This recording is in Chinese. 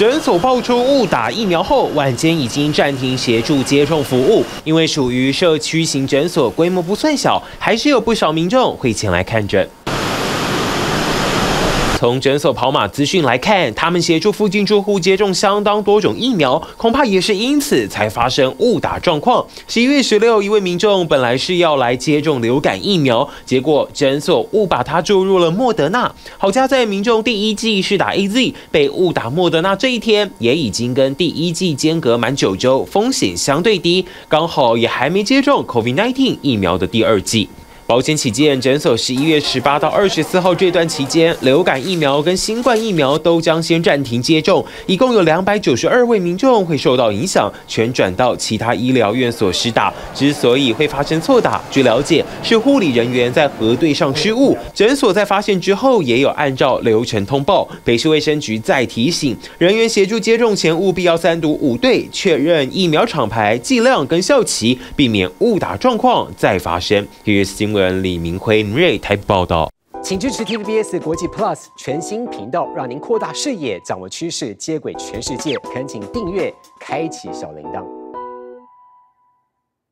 诊所爆出误打疫苗后，晚间已经暂停协助接种服务，因为属于社区型诊所，规模不算小，还是有不少民众会前来看诊。从诊所跑马资讯来看，他们协助附近住户接种相当多种疫苗，恐怕也是因此才发生误打状况。十一月十六，一位民众本来是要来接种流感疫苗，结果诊所误把他注入了莫德纳。好家在民众第一剂是打 A Z，被误打莫德纳这一天，也已经跟第一剂间隔满九周，风险相对低，刚好也还没接种 COVID-19 疫苗的第二剂。保险起见，诊所十一月十八到二十四号这段期间，流感疫苗跟新冠疫苗都将先暂停接种，一共有两百九十二位民众会受到影响，全转到其他医疗院所施打。之所以会发生错打，据了解是护理人员在核对上失误，诊所在发现之后也有按照流程通报。北市卫生局再提醒人员协助接种前务必要三读五对，确认疫苗厂牌、剂量跟效期，避免误打状况再发生。新闻。李明辉、瑞台报道，请支持 TVBS 国际 Plus 全新频道，让您扩大视野，掌握趋势，接轨全世界。恳请订阅，开启小铃铛。